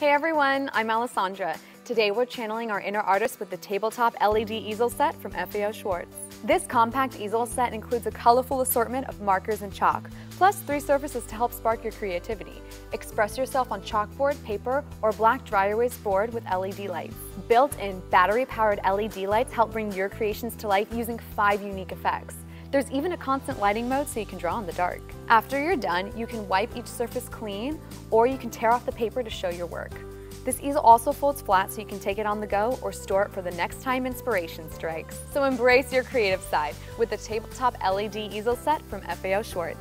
Hey everyone, I'm Alessandra. Today we're channeling our inner artist with the tabletop LED easel set from FAO Schwarz. This compact easel set includes a colorful assortment of markers and chalk, plus three surfaces to help spark your creativity. Express yourself on chalkboard, paper, or black dry erase board with LED lights. Built-in battery-powered LED lights help bring your creations to life using five unique effects. There's even a constant lighting mode so you can draw in the dark. After you're done, you can wipe each surface clean or you can tear off the paper to show your work. This easel also folds flat so you can take it on the go or store it for the next time inspiration strikes. So embrace your creative side with the tabletop LED easel set from FAO Schwarz.